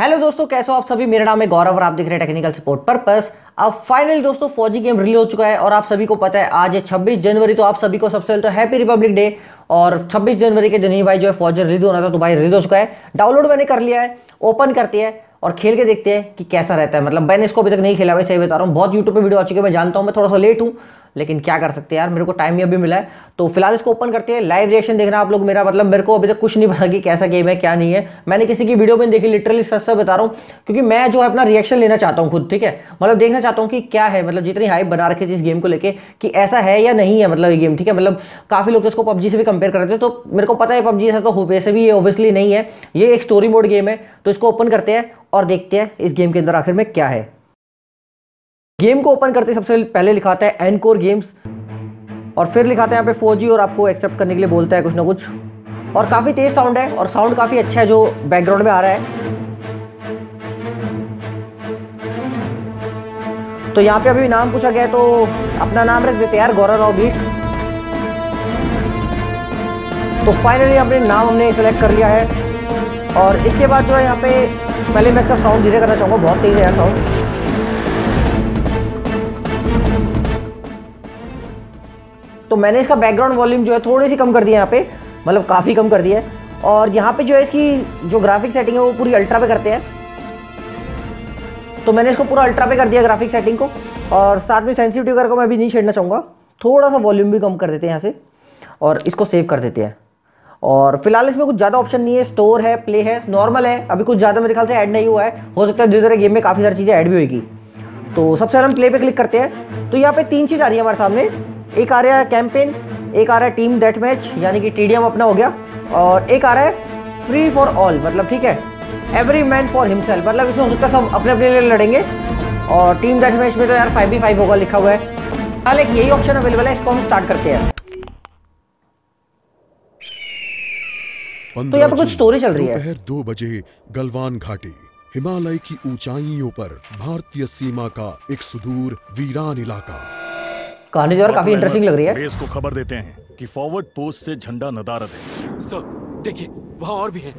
Hello दोस्तों, कैसे हो आप सभी? मेरा नाम है गौरव और आप देख रहे हैं टेक्निकल सपोर्ट पर्पस अब फाइनली दोस्तों फौजी गेम रिलीज़ हो चुका है और आप सभी को पता है, आज है 26 जनवरी तो आप सभी को सबसे पहले तो हैप्पी रिपब्लिक डे और 26 जनवरी के दिन ही भाई जो है फौजी रिलीज़ होना था तो भाई रिलीज़ हो चुका है। डाउनलोड मैंने कर लिया है ओपन करती है और खेल के देखते हैं कि कैसा रहता है। मतलब मैंने इसको अभी तक नहीं खेला भाई सही बता रहा हूँ, बहुत यूट्यूब पे वीडियो आ चुकी है, मैं जानता हूँ, मैं थोड़ा सा लेट हूँ। लेकिन क्या कर सकते हैं यार? मेरे को टाइम ही अभी मिला है। तो फ़िलहाल इसको ओपन करते हैं। लाइव रिएक्शन देखना आप लोग मेरा। मतलब मेरे को अभी तक कुछ नहीं पता कि कैसा गेम है, क्या नहीं है। मैंने किसी की वीडियो में देखी लिटरली सच सच बता रहा हूँ। क्योंकि मैं जो है अपना रिएक्शन लेना चाहता हूँ खुद, ठीक है? मतलब देखना चाहता हूँ कि क्या है। मतलब जितनी हाइप बना रखी थी इस गेम को लेकर कि ऐसा है या नहीं है मतलब ये गेम ठीक है? मतलब काफ़ी लोग इसको पबजी से भी कंपेयर करते हैं। तो मेरे को पता है पबजी ऐसा तो वैसे भी ऑब्वियसली नहीं है। ये एक स्टोरी मोड गेम है। तो इसको ओपन करते हैं और देखते हैं इस गेम के अंदर आखिर में क्या है। गेम को ओपन करते सबसे पहले लिखाता है एनकोर गेम्स और फिर लिखाते हैं यहाँ पे फोर और आपको एक्सेप्ट करने के लिए बोलता है कुछ ना कुछ। और काफ़ी तेज साउंड है और साउंड काफ़ी अच्छा है जो बैकग्राउंड में आ रहा है। तो यहाँ पे अभी नाम पूछा गया तो अपना नाम रख देते यार, गौरव राव बीस्ट। तो फाइनली अपने नाम हमने सेलेक्ट कर लिया है। और इसके बाद जो है यहाँ पे पहले मैं इसका साउंड धीरे करना चाहूँगा, बहुत तेज है यार साउंड तो मैंने इसका बैकग्राउंड वॉल्यूम जो है थोड़ी सी कम कर दिया यहाँ पे मतलब काफ़ी कम कर दिया है। और यहाँ पे जो है इसकी जो ग्राफिक सेटिंग है वो पूरी अल्ट्रा पे करते हैं। तो मैंने इसको पूरा अल्ट्रा पे कर दिया ग्राफिक सेटिंग को। और साथ में सेंसिटिव करके मैं अभी नहीं छेड़ना चाहूँगा। थोड़ा सा वॉल्यूम भी कम कर देते हैं यहाँ से और इसको सेव कर देते हैं। और फ़िलहाल इसमें कुछ ज़्यादा ऑप्शन नहीं है। स्टोर है प्ले है नॉर्मल है। अभी कुछ ज़्यादा मेरे ख्याल से ऐड नहीं हुआ है। हो सकता है धीरे धीरे गेम में काफ़ी सारी चीज़ें ऐड भी होगी तो सबसे पहले हम प्ले पे क्लिक करते हैं। तो यहाँ पे तीन चीज़ आ रही है हमारे सामने। एक आ रहा है कैंपेन एक आ रहा है टीम डेट मैच यानी कि टीडीएम अपना हो गया और एक आ रहा है फ्री फॉर ऑल मतलब ठीक है एवरी मैन फॉर हिमसेल्फ मतलब इसमें हो सकता है सब अपने अपने लिए लड़ेंगे और टीम डेट मैच में तो यार फाइव बी फाइव होगा लिखा हुआ है। फ़िलहाल एक यही ऑप्शन अवेलेबल है इसको हम स्टार्ट करते हैं। तो यहाँ पे कुछ स्टोरी चल रही है। दोपहर दो बजे गलवान घाटी हिमालय की ऊंचाइयों पर भारतीय सीमा का एक सुदूर वीरान इलाका। कहानी जो है काफ़ी इंटरेस्टिंग लग रही है। बेस को खबर देते हैं कि फॉरवर्ड पोस्ट से झंडा नदारत है। सर देखिए वहाँ और भी है।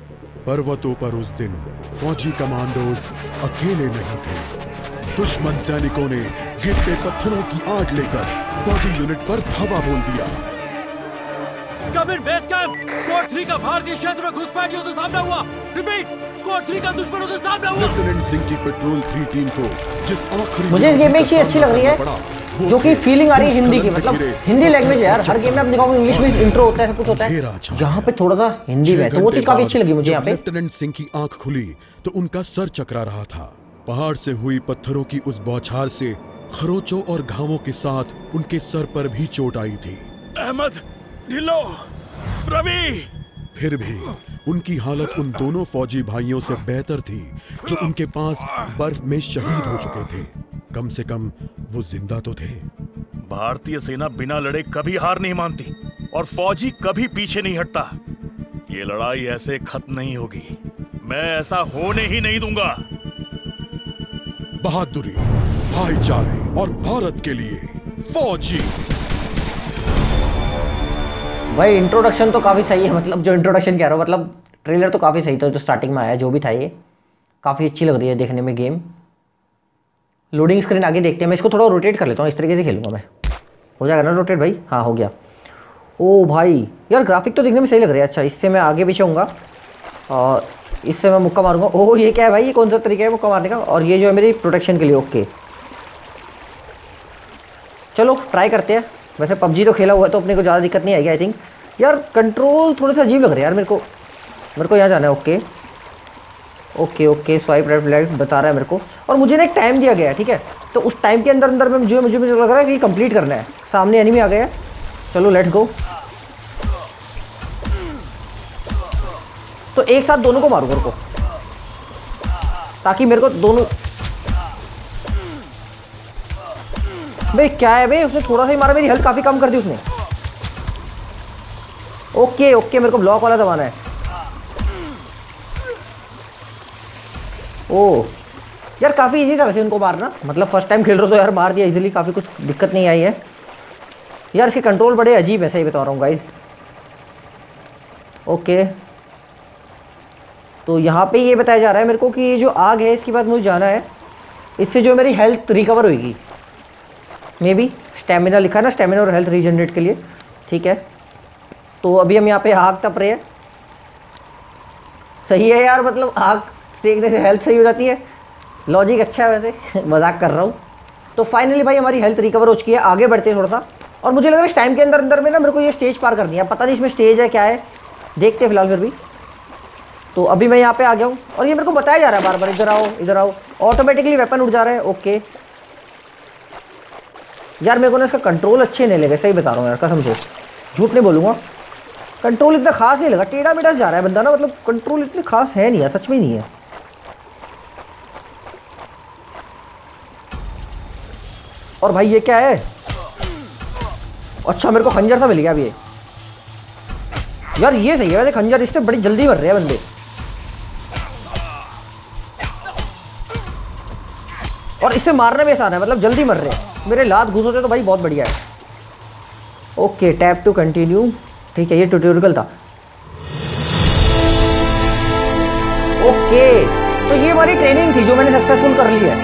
पर्वतों पर उस दिन फौजी कमांडोज अकेले नहीं थे। दुश्मन सैनिकों ने गिरते पत्थरों की आग लेकर फौजी यूनिट पर धावा बोल दिया। Come in base camp squad 3 का भारतीय क्षेत्र में घुसपैठियों से सामना हुआ। रिपीट स्क्वाड 3 का दुश्मनों से सामना हुआ। लेफ्टिनेंट सिंह की पेट्रोल 3 टीम को जिस आखिरी मुझे इस गेम में एक चीज़ अच्छी लग रही है जो कि फीलिंग आ रही है हिंदी की मतलब हिंदी लैंग्वेज है यार हर गेम में आप देखोगे इंग्लिश में इंट्रो होता है सब कुछ होता है। यहाँ पे थोड़ा सा हिंदी में तो वो चीज़ काफ़ी अच्छी लगी मुझे यहाँ पे। लेफ्टिनेंट सिंह की आँख खुली तो उनका सर चकरा रहा था। पहाड़ से हुई पत्थरों की उस बौछार से खरोचों और घावों के साथ उनके सर पर भी चोट आई थी। अहमद ढिलो रवि! फिर भी उनकी हालत उन दोनों फौजी भाइयों से बेहतर थी जो उनके पास बर्फ़ में शहीद हो चुके थे। कम से कम वो ज़िंदा तो थे। भारतीय सेना बिना लड़े कभी हार नहीं मानती और फौजी कभी पीछे नहीं हटता। ये लड़ाई ऐसे खत्म नहीं होगी। मैं ऐसा होने ही नहीं दूँगा। बहादुरी भाईचारे और भारत के लिए फौजी। भाई इंट्रोडक्शन तो काफ़ी सही है मतलब जो इंट्रोडक्शन कह रहा हूँ मतलब ट्रेलर तो काफ़ी सही था जो स्टार्टिंग में आया, जो भी था ये। काफ़ी अच्छी लग रही है देखने में गेम लोडिंग स्क्रीन आगे देखते हैं, मैं इसको थोड़ा रोटेट कर लेता हूँ, इस तरीके से खेलूँगा मैं। हो जाएगा ना रोटेट भाई? हाँ हो गया। ओ भाई, यार ग्राफिक तो देखने में सही लग रहा है। अच्छा इससे मैं आगे पीछे हूँगा और इससे मैं मुक्का मारूँगा। ओह ये क्या है भाई? ये कौन सा तरीका है मुक्का मारने का? और ये जो है मेरी प्रोटेक्शन के लिए ओके चलो ट्राई करते हैं। वैसे पबजी तो खेला हुआ है तो अपने को ज़्यादा दिक्कत नहीं आएगी आई थिंक यार कंट्रोल थोड़े सा अजीब लग रहा है यार मेरे को। मेरे को यहाँ जाना है okay okay okay swipe right right बता रहा है मेरे को। और मुझे ना एक टाइम दिया गया है, ठीक है? तो उस टाइम के अंदर अंदर में जो मुझे मुझे लग रहा है कि कंप्लीट करना है। सामने एनिमी आ गया चलो लेट्स गो तो एक साथ दोनों को मारूँ मेरे को। ताकि मेरे को दोनों भाई, क्या है भाई? उसने थोड़ा सा ही मारा, मेरी हेल्थ काफ़ी कम कर दी उसने। ओके ओके, मेरे को ब्लॉक वाला दबाना है। ओ, यार, काफ़ी इजी था वैसे उनको मारना। मतलब फ़र्स्ट टाइम खेल रहे हो तो यार मार दिया इजीली काफ़ी कुछ दिक्कत नहीं आई है। यार, इसके कंट्रोल बड़े अजीब है, सही बता रहा हूँ गाइज़ ओके। तो यहाँ पे ये बताया जा रहा है मेरे को कि ये जो आग है, इसके बाद मुझे जाना है। इससे जो मेरी हेल्थ रिकवर होगी मे बी स्टेमिना लिखा ना स्टेमिना और हेल्थ रीजनरेट के लिए। ठीक है? तो अभी हम यहाँ पे आग तप रहे हैं। सही है यार मतलब आग सेकने से हेल्थ सही हो जाती है। लॉजिक अच्छा है वैसे, मज़ाक कर रहा हूँ। तो फाइनली भाई हमारी हेल्थ रिकवर हो चुकी है, आगे बढ़ते हैं थोड़ा सा और मुझे लग रहा है इस टाइम के अंदर अंदर में ना मेरे को ये स्टेज पार करनी है। पता नहीं इसमें स्टेज है, क्या है। देखते फ़िलहाल फिर भी। तो अभी मैं यहाँ पे आ गया हूँ। और ये मेरे को बताया जा रहा है बार बार इधर आओ इधर आओ। ऑटोमेटिकली वेपन उठ जा रहा है। ओके यार, मेरे को ना इसका कंट्रोल अच्छे नहीं लगे, सही बता रहा हूँ यार, कसम से। झूठ नहीं बोलूँगा। कंट्रोल इतना खास नहीं लगा, टेढ़ा मेढ़ा जा रहा है बंदा ना मतलब कंट्रोल इतने खास है नहीं यार, सच में नहीं है। और भाई, ये क्या है? अच्छा मेरे को खंजर सा मिल गया अभी। ये यार, ये सही है, वैसे खंजर इससे बड़ी जल्दी मर रहे हैं बंदे। और इससे मारने में आसान है मतलब जल्दी मर रहे हैं। मेरे लात घुस होते तो भाई बहुत बढ़िया है। ओके, टैप टू कंटिन्यू ठीक है, ये ट्यूटोरियल था। ओके तो ये हमारी ट्रेनिंग थी जो मैंने सक्सेसफुल कर ली है।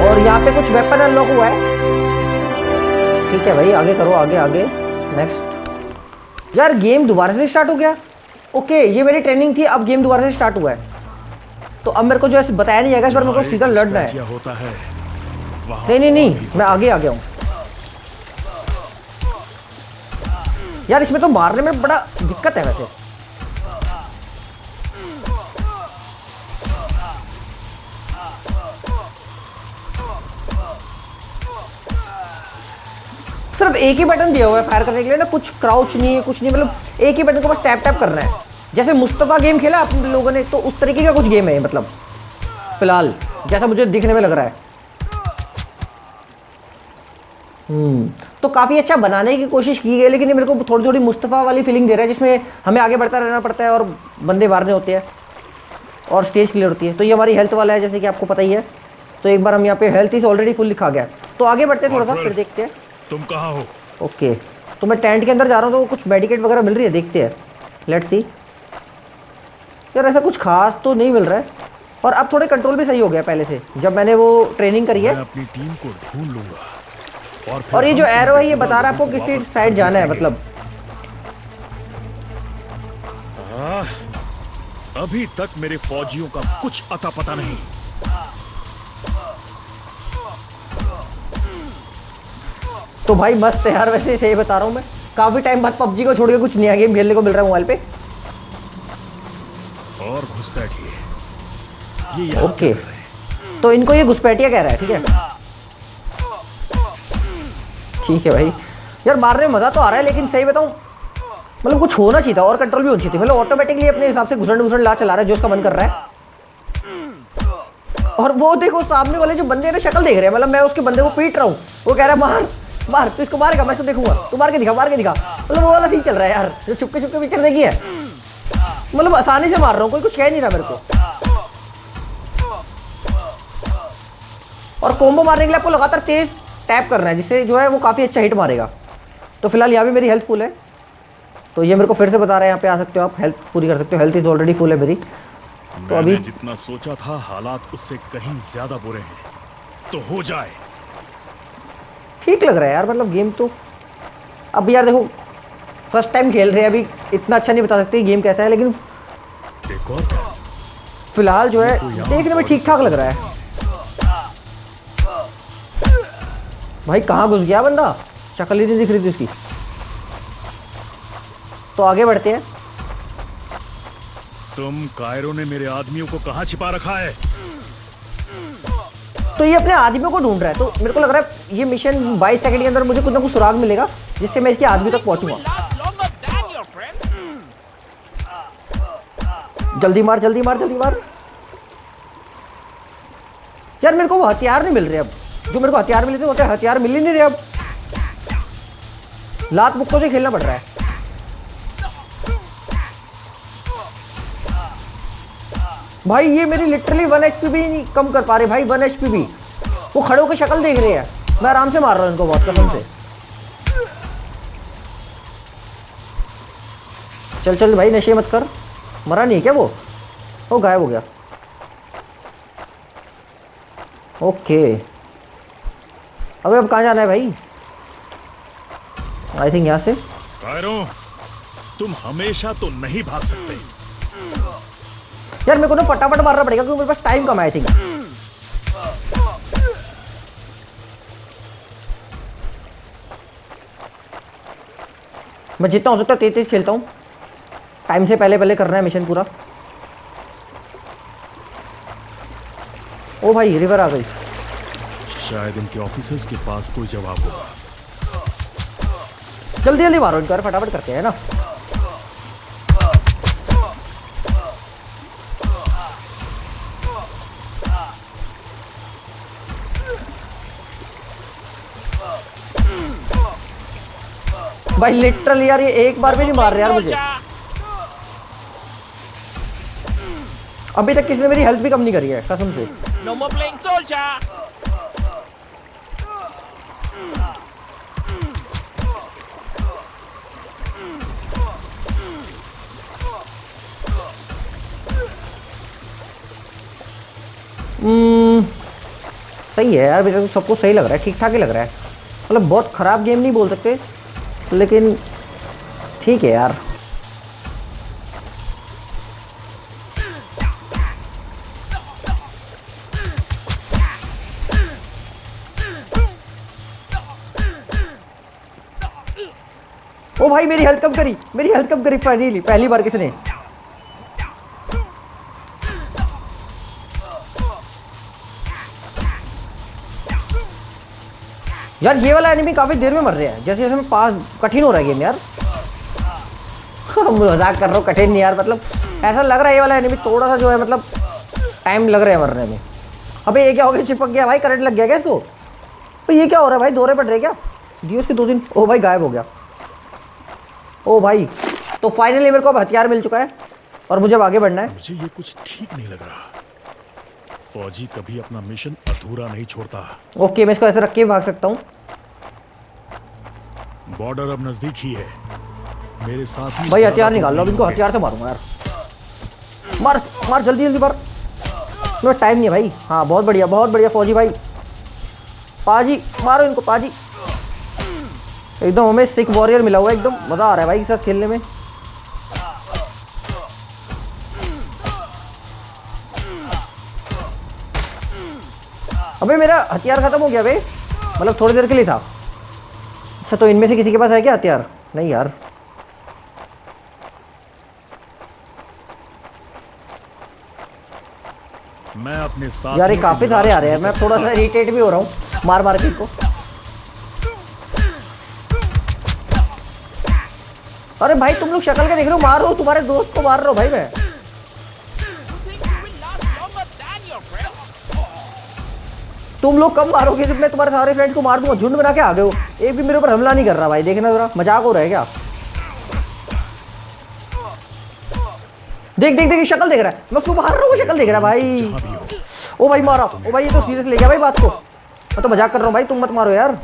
और यहाँ पे कुछ वेपन अनलॉक हुआ है। ठीक है भाई, आगे करो, आगे आगे। नेक्स्ट यार गेम दोबारा से स्टार्ट हो गया। ओके, ये मेरी ट्रेनिंग थी, अब गेम दोबारा से स्टार्ट हुआ है। तो अब मेरे को जो ऐसे बताया नहीं जाएगा, इस बार मेरे को सीधा लड़ना है। होता है? नहीं नहीं नहीं, मैं आगे आ गया हूँ यार, इसमें तो मारने में बड़ा दिक्कत है वैसे। सिर्फ़ एक ही बटन दिया हुआ है फायर करने के लिए ना, कुछ क्राउच नहीं है, कुछ नहीं मतलब एक ही बटन को बस टैप टैप करना है। जैसे मुस्तफ़ा गेम खेला आप लोगों ने तो उस तरीके का कुछ गेम है मतलब फ़िलहाल, जैसा मुझे दिखने में लग रहा है। तो काफ़ी अच्छा बनाने की कोशिश की गई लेकिन ये मेरे को थोड़ी थोड़ी मुस्तफ़ा वाली फीलिंग दे रहा है जिसमें हमें आगे बढ़ता रहना पड़ता है और बंदे मारने होते हैं और स्टेज क्लियर होती है। तो ये हमारी हेल्थ वाला है जैसे कि आपको पता ही है। तो एक बार हम यहाँ पे हेल्थ इज़ ऑलरेडी फुल लिखा गया। तो आगे बढ़ते हैं थोड़ा सा फिर देखते हैं। तुम कहाँ हो? ओके तो मैं टेंट के अंदर जा रहा हूँ तो कुछ मेडिकेट वगैरह मिल रही है? देखते हैं। लेट्स सी यार ऐसा कुछ खास तो नहीं मिल रहा है। और अब थोड़े कंट्रोल भी सही हो गया पहले से। जब मैंने वो ट्रेनिंग करी है। अपनी टीम को ढूंढ लूँगा। और और ये जो एरो है ये बता रहा है आपको किसी साइड जाना है मतलब। अभी तक मेरे फौजियों का कुछ अता पता नहीं। तो भाई मस्त है यार वैसे सही बता रहा हूँ मैं। काफ़ी टाइम बाद पबजी को छोड़ के कुछ नया गेम खेलने को मिल रहा है मोबाइल पे। और घुसपैठिए। ये ओके? तो इनको ये घुसपैठिया कह रहा है ठीक है? ठीक है भाई। यार, मारने में मज़ा तो आ रहा है, लेकिन सही बताऊँ मतलब कुछ होना चाहिए था और कंट्रोल भी होनी चाहिए मतलब ऑटोमेटिकली अपने हिसाब से घुसण घुसण ला चला रहा है, जो उसका मन कर रहा है। और वो देखो, सामने वाले जो बंदे ने, शक्ल देख रहे हैं। मतलब मैं उसके बंदे को पीट रहा हूँ। वो कह रहा है, मार मार, तू इसको मारेगा, मैं इसको देखूँगा। तू मार के दिखा, मार के दिखा। मतलब वो वाला सीन चल रहा है यार। जो छुपके छुपके पिक्चर देखी है। मतलब आसानी से मार रहा हूँ, कोई कुछ कह नहीं रहा मेरे को। और कोम्बो मारने के लिए आपको लगातार तेज टैप करना है जिससे जो है वो काफ़ी अच्छा हिट मारेगा। तो फ़िलहाल यहाँ भी मेरी हेल्थ फुल है। तो ये मेरे को फिर से बता रहे हैं यहाँ पे आ सकते हो आप हेल्थ पूरी कर सकते हो हेल्थ इज़ ऑलरेडी फुल है मेरी। तो अभी जितना सोचा था हालात उससे कहीं ज़्यादा बुरे हैं। तो हो जाए। ठीक लग रहा है यार मतलब गेम तो अब यार देखो फ़र्स्ट टाइम खेल रहे हैं अभी इतना अच्छा नहीं बता सकते गेम कैसा है लेकिन? फ़िलहाल जो है देखने में ठीक ठाक लग रहा है। भाई कहाँ घुस गया बंदा? शक्ल ही नहीं दिख रही थी उसकी। तो आगे बढ़ते हैं। तुम कायरो ने मेरे आदमियों को कहाँ छिपा रखा है? तो ये अपने आदमियों को ढूंढ रहा है। तो मेरे को लग रहा है ये मिशन 22 सेकंड के अंदर मुझे कुछ ना कुछ सुराग मिलेगा जिससे मैं इसके आदमी तक पहुंचूँगा। जल्दी मार जल्दी मार जल्दी मार। यार मेरे को वो हथियार नहीं मिल रहे अब। जो मेरे को हथियार मिले थे, वो तो हथियार मिल ही नहीं रहे अब। लात मुक्कों से खेलना पड़ रहा है। भाई, ये मेरी लिटरली वन एच भी नहीं कम कर पा रहे, भाई वन एच भी। वो खड़े होकर शक्ल देख रहे हैं। मैं आराम से मार रहा हूँ इनको बहुत कसम से। चल चल भाई, नशे मत कर। मरा नहीं है क्या वो? वो गायब हो गया। ओके। अबे अब कहाँ जाना है भाई? आई थिंक यहाँ से। तुम हमेशा तो नहीं भाग सकते। यार मेरे को ना फटाफट मारना पड़ेगा क्योंकि मेरे पास टाइम कम है आई थिंक मैं जितना हो सकता तेज तेज खेलता हूँ। टाइम से पहले पहले करना है मिशन पूरा। ओ भाई रिवर आ गई। शायद इनके ऑफिसर्स के पास कोई जवाब होगा जल्दी जल्दी मारो इनको फटाफट करते हैं ना। भाई लिटरली यार ये एक बार भी नहीं मार रहे यार मुझे। अभी तक किसी ने मेरी हेल्प भी कम नहीं करी है कसम से। No more playing soldier! सही है यार, मेरे को सबको सही लग रहा है ठीक ठाक ही लग रहा है। मतलब बहुत ख़राब गेम नहीं बोल सकते, लेकिन ठीक है यार। ओ भाई, मेरी हेल्थ कम करी, मेरी हेल्थ कम करी फाइनली पहली बार किसने यार, ये वाला एनिमी काफ़ी देर में मर रहे हैं। जैसे जैसे मैं पास, कठिन हो रहा है गेम यार। मज़ाक कर रहा हूँ, कठिन नहीं यार मतलब ऐसा लग रहा है ये वाला एनिमी थोड़ा सा जो है मतलब टाइम लग रहा है मरने में। अबे, ये क्या हो गया? चिपक गया। भाई करंट लग गया क्या इसको? तो ये क्या हो रहा है? भाई दौरे पड़ रहे क्या? दियो उसके दो दिन। ओ भाई, गायब हो गया। ओ भाई तो फाइनली मेरे को अब हथियार मिल चुका है और मुझे अब आगे बढ़ना है। मुझे ये कुछ ठीक नहीं लग रहा। फौजी कभी अपना मिशन अधूरा नहीं छोड़ता। ओके मैं इसको ऐसे रख के भाग सकता हूँ। बॉर्डर अब नज़दीक ही है। मेरे साथ ही भाई हथियार निकाल लो इनको हथियार से मारूँगा यार। मार मार जल्दी जल्दी मार। नो टाइम नहीं है भाई। हाँ बहुत बढ़िया बहुत बढ़िया फौजी भाई। पाजी मारो इनको पाजी। एकदम हमें सिख वॉरियर मिला हुआ है एकदम मज़ा आ रहा है भाई इसके साथ खेलने में। अबे मेरा हथियार खत्म हो गया बे। मतलब थोड़ी देर के लिए था। अच्छा तो इनमें से किसी के पास है क्या हथियार? नहीं यार। मैं अपने साथ यार ये काफ़ी सारे आ रहे हैं। मैं थोड़ा सा इरिटेट भी हो रहा हूँ। मार मार के इनको। अरे भाई तुम लोग शक्ल के देख रहे हो? मार रहे हो तुम्हारे दोस्त को मार रहा हूँ भाई मैं। तुम लोग कब मारोगे? जब मैं तुम्हारे सारे फ्रेंड्स को मार दूँगा, झुंड बना के आ गए हो। एक भी मेरे ऊपर हमला नहीं कर रहा भाई, देखना जरा, मज़ाक हो रहा है क्या? देख देख देख, शक्ल देख रहा है। मैं उसको मार रहा हूँ शक्ल देख रहा है भाई। ओ भाई, मारा। ओ भाई, ये तो सीरियस ले गया भाई बात को। मैं तो मज़ाक कर रहा हूँ भाई, तुम मत मारो यार।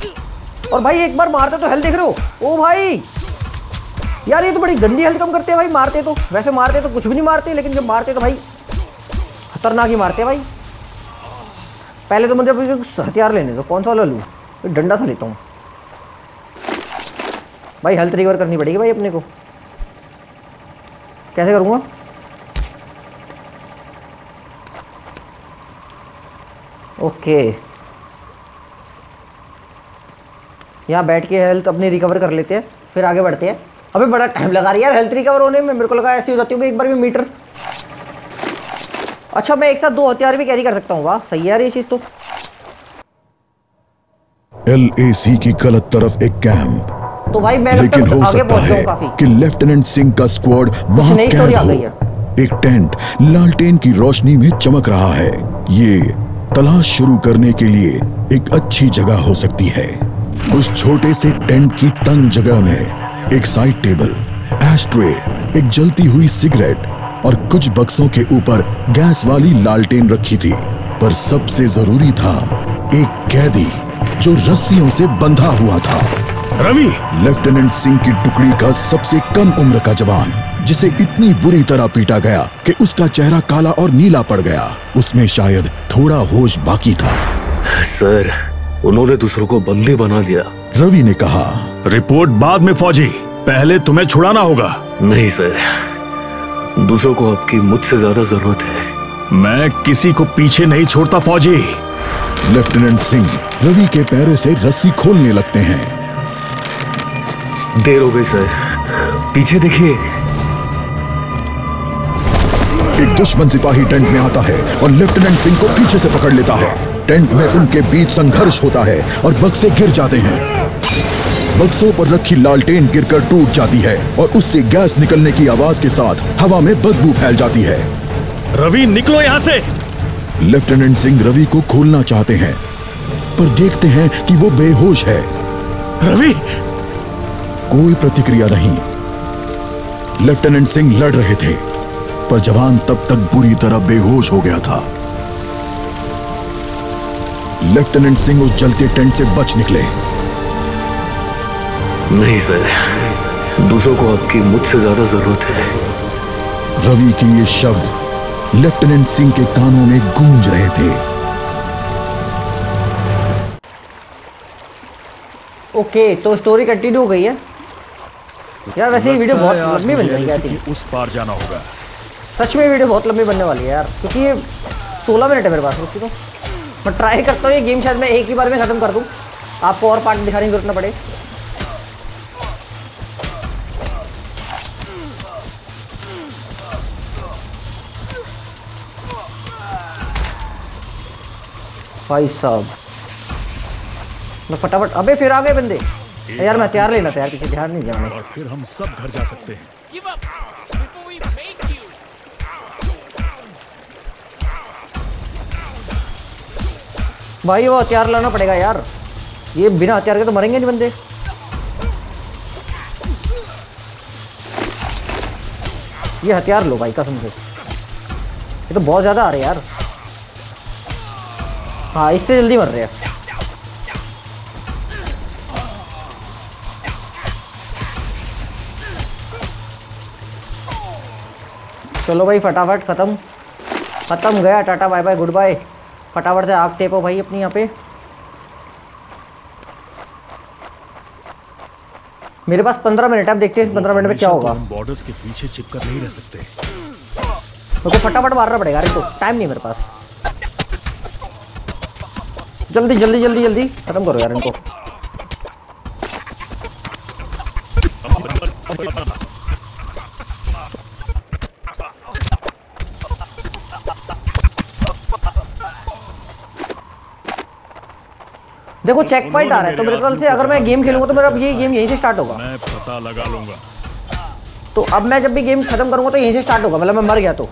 और भाई, एक बार मारते तो हेल्थ देख रहे हो। ओ भाई! यार, ये तो बड़ी गंदी हेल्थ कम करते हैं भाई, मारते तो। वैसे मारते तो कुछ भी नहीं मारते, लेकिन जब मारते तो भाई, खतरनाक ही मारते भाई। पहले तो मुझे हथियार लेने दो। कौन सा वाला लूँ? फिर डंडा सा लेता हूँ। भाई हेल्थ रिकवर करनी पड़ेगी भाई अपने को। कैसे करूँगा? ओके। यहाँ बैठ के हेल्थ अपनी रिकवर कर लेते हैं, फिर आगे बढ़ते हैं। अभी बड़ा टाइम लगा रही है यार हेल्थ रिकवर होने में। मेरे को लगा ऐसी हो जाती होगी एक बार भी मीटर अच्छा मैं एक साथ दो हथियार भी कैरी कर सकता हूँ। वाह सही है यार ये चीज़ तो। एलएसी की गलत तरफ़ एक कैंप तो भाई मैं लेकिन हो सकता है कि लेफ्टिनेंट सिंह का स्क्वाड वहाँ कैद हो। एक टेंट लालटेन की रोशनी में चमक रहा है। ये तलाश शुरू करने के लिए एक अच्छी जगह हो सकती है। उस छोटे से टेंट की तंग जगह में एक साइड टेबल एस्ट्रे एक जलती हुई सिगरेट और कुछ बक्सों के ऊपर गैस वाली लालटेन रखी थी। पर सबसे ज़रूरी था एक कैदी जो रस्सियों से बंधा हुआ था। रवि! लेफ्टिनेंट सिंह की टुकड़ी का सबसे कम उम्र का जवान जिसे इतनी बुरी तरह पीटा गया कि उसका चेहरा काला और नीला पड़ गया। उसमें शायद थोड़ा होश बाकी था। सर उन्होंने दूसरों को बंदी बना दिया। रवि ने कहा रिपोर्ट बाद में फौजी। पहले तुम्हें छुड़ाना होगा। नहीं सर। दूसरों को आपकी मुझसे ज़्यादा ज़रूरत है। मैं किसी को पीछे नहीं छोड़ता फौजी। लेफ्टिनेंट सिंह रवि के पैरों से रस्सी खोलने लगते हैं। देर हो गई सर। पीछे देखिए। एक दुश्मन सिपाही टेंट में आता है और लेफ्टिनेंट सिंह को पीछे से पकड़ लेता है। टेंट में उनके बीच संघर्ष होता है और बक्से गिर जाते हैं। बक्सों पर रखी लालटेन गिरकर टूट जाती है और उससे गैस निकलने की आवाज़ के साथ हवा में बदबू फैल जाती है। रवि निकलो यहाँ से। लेफ्टिनेंट सिंह रवि को खोलना चाहते हैं पर देखते हैं कि वो बेहोश है। रवि! कोई प्रतिक्रिया नहीं। लेफ्टिनेंट सिंह लड़ रहे थे पर जवान तब तक बुरी तरह बेहोश हो गया था। लेफ्टिनेंट सिंह उस जलते टेंट से बच निकले। नहीं सर। दूसरों को आपकी मुझसे ज़्यादा ज़रूरत है। रवि के ये शब्द लेफ्टिनेंट सिंह के कानों में गूंज रहे थे। ओके तो स्टोरी कंटिन्यू हो गई है? यार वैसे ये वीडियो बहुत लंबी बन जाएगी आई थिंक उस पार जाना होगा। सच में वीडियो बहुत लंबी बनने वाली है यार क्योंकि ये 16 मिनट है मेरे पास रुकी तो मैं ट्राई करता हूँ ये गेम शायद मैं एक ही बार में ख़त्म कर दूँ। आपको और पार्ट दिखाने की ज़रूरत ना पड़े। भाई साहब। मैं फटाफट अबे फिर आ गए बंदे। यार मैं तैयार लेना था यार पीछे ध्यान नहीं दिया मैंने और फिर हम सब घर जा सकते हैं. भाई वो हथियार लाना पड़ेगा यार। ये बिना हथियार के तो मरेंगे नहीं बंदे। ये हथियार लो भाई कसम से। ये तो बहुत ज़्यादा आ रहे यार। हाँ इससे जल्दी मर रहे हैं। चलो भाई फटाफट ख़त्म। ख़त्म गया tata bye bye goodbye फटाफट से आग टेपो भाई अपनी यहाँ पे। मेरे पास पंद्रह मिनट है अब देखते हैं इस पंद्रह मिनट में क्या तो होगा। बॉर्डर्स के पीछे चिपकर नहीं रह सकते। को फटाफट मारना पड़ेगा अरे तो टाइम नहीं मेरे पास। जल्दी जल्दी जल्दी जल्दी। खत्म करो यार इनको। देखो चेक पॉइंट आ रहा है तो मेरे ख्याल से अगर मैं गेम खेलूँगा तो मेरा अब ये गेम यहीं से स्टार्ट होगा। मैं पता लगा लूँगा। तो अब मैं जब भी गेम खत्म करूँगा तो यहीं से स्टार्ट होगा मतलब मैं मर गया तो।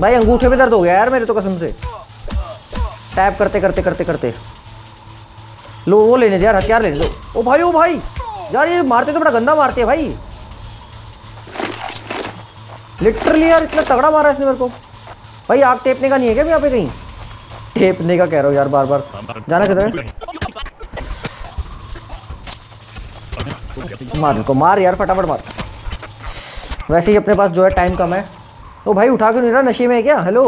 भाई, अंगूठे में दर्द हो गया यार मेरे तो कसम से। टैप करते करते करते करते। लो, वो लेने यार, हथियार लेने दो। ओ भाई ओ भाई। यार, ये मारते तो बड़ा गंदा मारते हैं भाई। लिटरली यार, इतना तगड़ा मारा इसने मेरे को। भाई, आग टेपने का नहीं है क्या यहाँ पे कहीं? टेपने का कह रहा हूँ यार बार बार जाना किधर मार इसको मार यार, फटाफट मार। वैसे ही अपने पास जो है टाइम कम है। तो भाई उठा क्यों नहीं रहा? नशे में है क्या? हेलो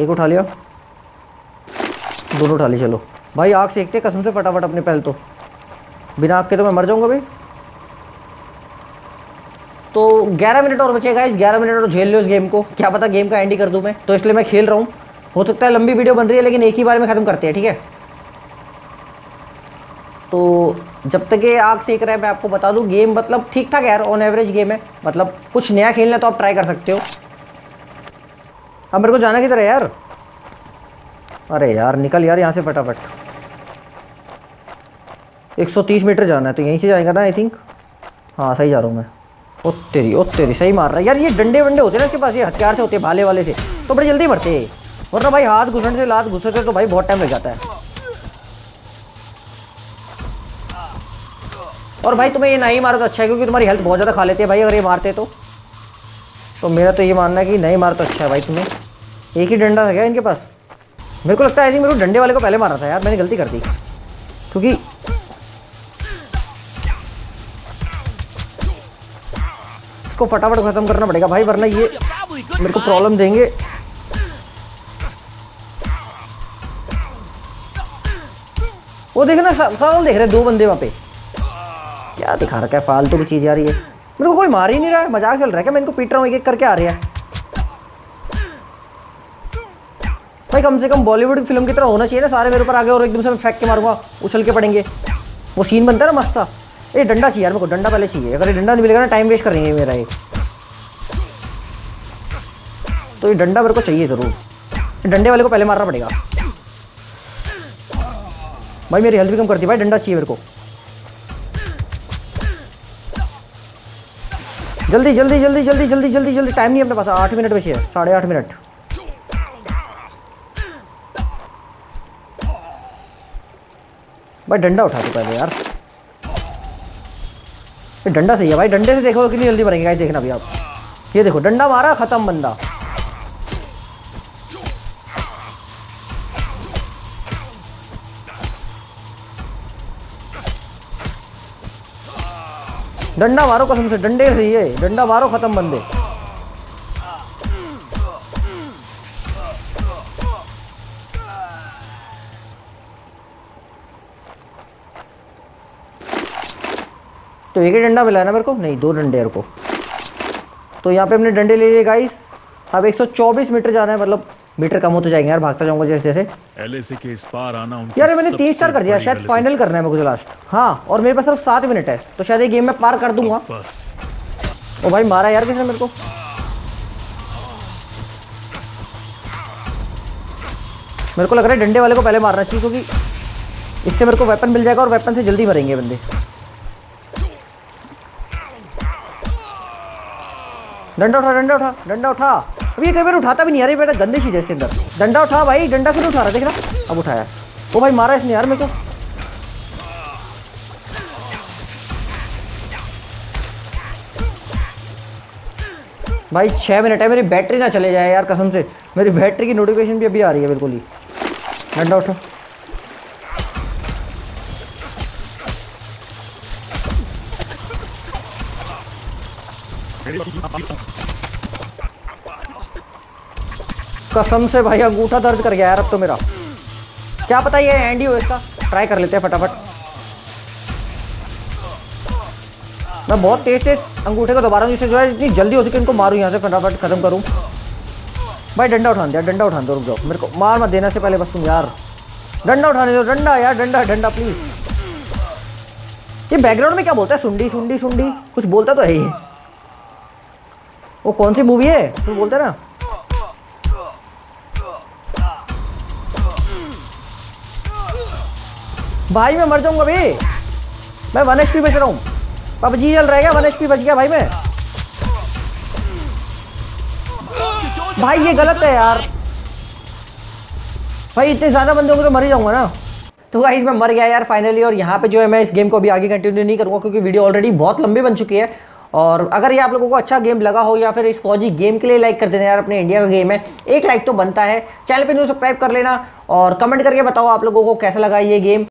एक उठा लिया। दोनों उठा ली चलो। भाई आग सेकते कसम से फटाफट अपने पहल तो। बिना आग के तो मैं मर जाऊँगा भाई। तो 11 मिनट और बचे गाइस 11 मिनट और झेल लो इस गेम को। क्या पता गेम का एंड कर दूँ मैं। तो इसलिए मैं खेल रहा हूँ। हो सकता है लंबी वीडियो बन रही है, लेकिन एक ही बार में ख़त्म करते हैं, ठीक है? तो जब तक ये आग सेक रहा है, मैं आपको बता दूँ गेम मतलब ठीक ठाक यार ऑन एवरेज गेम है। मतलब कुछ नया खेलना तो आप ट्राई कर सकते हो। अब मेरे को जाना किधर है यार? अरे यार, निकल यार यहाँ से फटाफट। 130 मीटर जाना है तो यहीं से जाएगा ना आई थिंक हाँ सही जा रहा हूँ मैं। ओ तेरी ओ तेरी, सही मार रहा है। यार, ये डंडे वंडे होते ना इसके पास, ये हथियार से होते भाले वाले से तो बड़े जल्दी मरते वरना भाई हाथ घुसने से, लात घुसते तो भाई बहुत टाइम लग जाता है। और भाई तुम्हें ये नहीं मारा तो अच्छा है, क्योंकि तुम्हारी हेल्थ बहुत ज़्यादा खा लेते हैं भाई, अगर ये मारते तो। तो मेरा तो ये मानना है कि नहीं मारा तो अच्छा है भाई तुम्हें एक ही डंडा था क्या इनके पास? मेरे को लगता है ऐसे मेरे को डंडे वाले को पहले मारा था यार, मैंने गलती कर दी। क्योंकि इसको फटाफट खत्म करना पड़ेगा भाई, वरना ये. मेरे को प्रॉब्लम देंगे। वो देख ना साल देख रहे दो बंदे वहाँ पे। क्या दिखा रखा है, फालतू की चीज़ यार ये। मेरे को कोई मार ही नहीं रहा है। मज़ाक चल रहा है क्या? मैं इनको पीट रहा हूँ एक एक करके आ रही है। भाई, कम से कम बॉलीवुड फ़िल्म की तरह होना चाहिए ना सारे मेरे ऊपर आगे और एकदम से मैं फेंक के मारूँगा, उछल के पड़ेंगे। वो सीन बनता है ना मस्त ये डंडा चाहिए यार मेरे को, डंडा पहले चाहिए। अगर ये डंडा नहीं मिलेगा ना टाइम वेस्ट करेंगे मेरा ये। तो ये डंडा मेरे को चाहिए ज़रूर। डंडे वाले को पहले मारना पड़ेगा। भाई, मेरी हेल्थ भी कम करती है। भाई, डंडा चाहिए मेरे को। जल्दी जल्दी जल्दी जल्दी जल्दी जल्दी जल्दी। टाइम नहीं अपने पास। आठ मिनट बचे है। साढ़े आठ मिनट। भाई, डंडा उठा दो पहले यार। डंडा सही है भाई। डंडे से देखो कितनी जल्दी मरेंगे। देखना भी आप। ये देखो, डंडा मारा, खत्म बंदा। डंडा मारो कसम से, डंडे से है डंडा मारो खत्म बंदे। तो एक ही डंडा मिला है ना मेरे को? नहीं, दो डंडे को तो यहाँ पे हमने डंडे ले लिए गाइस अब 124 मीटर जाना है मतलब मीटर कम होते जाएँगे यार भागता जाऊँगा जैसे जैसे। एलएसी के इस पार आना उनकी यार मैंने तीन स्टार कर दिया शायद फाइनल करना है को लास्ट हाँ और मेरे पास सिर्फ़ सात मिनट है तो शायद ये गेम में पार कर दूँगा। बस ओ भाई मारा यार किसने मेरे को। मेरे को लग रहा है डंडे वाले को पहले मारना चाहिए क्योंकि इससे मेरे को वेपन मिल जाएगा और वेपन से जल्दी मरेंगे बंदे। डंडा उठा डंडा उठा डंडा उठा। अभी कई बार उठाता भी नहीं यार ये बेटा, गंदी चीज़ है इसके अंदर। डंडा उठा भाई, डंडा क्यों उठा रहा देख रहा। अब उठाया। ओ भाई, मारा इसने यार मेरे को। भाई छः मिनट है, मेरी बैटरी ना चले जाए यार, कसम से। मेरी बैटरी की नोटिफिकेशन भी अभी आ रही है, बिल्कुल ही। डंडा उठो। कसम से भाई अंगूठा दर्द कर गया यार अब तो मेरा। क्या पता ये एंड ही हो इसका? ट्राई कर लेते हैं फटाफट। मैं बहुत तेज तेज अंगूठे को दोबारा जिससे जो है इतनी जल्दी हो सके इनको मारूँ यहाँ से फटाफट, खत्म करूँ। भाई, डंडा उठान दिया डंडा उठा दो, रुक जाओ। मेरे को मार मत देना से पहले बस तुम यार। डंडा उठाने दो, डंडा यार, डंडा डंडा प्लीज़ ये बैकग्राउंड में क्या बोलता है? सुंडी सुंडी सुंडी। कुछ बोलता तो है ही। वो कौन सी मूवी है? तुम बोलते ना? भाई, मैं मर जाऊँगा भाई मैं वन एच बच रहा हूँ। पबजी चल रहेगा वन एच बच गया भाई मैं। भाई, ये गलत है यार। भाई, इतने ज़्यादा बंदे होंगे तो मर ही जाऊँगा ना। तो गाइस मैं मर गया यार फाइनली और यहाँ पे जो है मैं इस गेम को अभी आगे कंटिन्यू नहीं करूँगा क्योंकि वीडियो ऑलरेडी बहुत लंबी बन चुकी है। और अगर ये आप लोगों को अच्छा गेम लगा हो या फिर इस फौजी गेम के लिए लाइक कर देना यार, अपने इंडिया का गेम है, एक लाइक तो बनता है। चैनल पे न्यू सब्सक्राइब कर लेना और कमेंट करके बताओ आप लोगों को कैसा लगा ये गेम